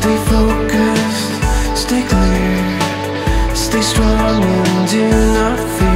Stay focused, stay clear Stay strong and do not fear.